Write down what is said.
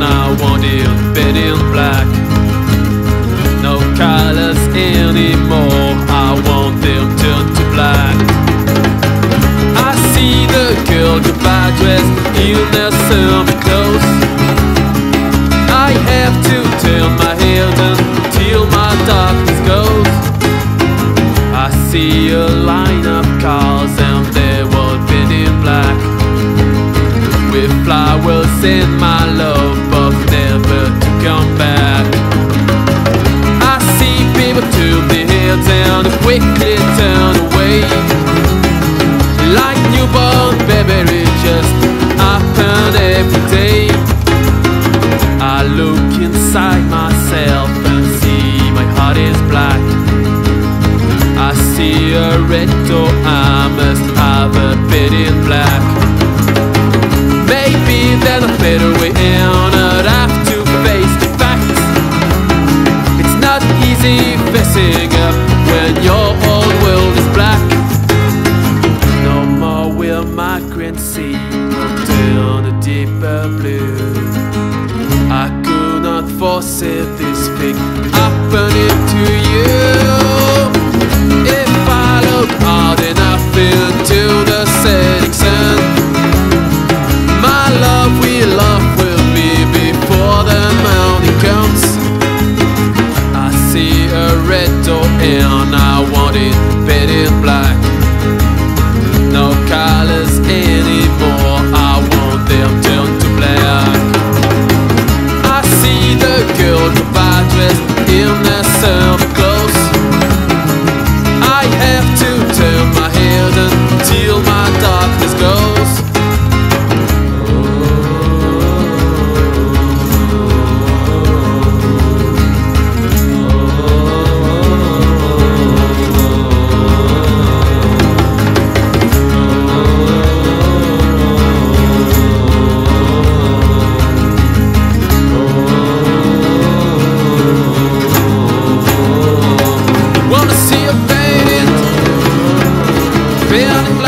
it fading black. No colors anymore, I want them turned to black. I see the girl goodbye dress in their summer clothes. I have to turn my head until my darkness goes. I see a line of cars and they were painted black with flowers in my love, heads quickly turn away, like newborn baby, it just happen every day. I look inside myself and see my heart is black. I see a red door, I must have a bit in black. Maybe there's a better way in, green sea turn a deeper blue. I could not foresee this thing happening to you. If I look hard enough into the setting sun, my love will love will be before the morning comes. I see a red door and I want it painted black. Fading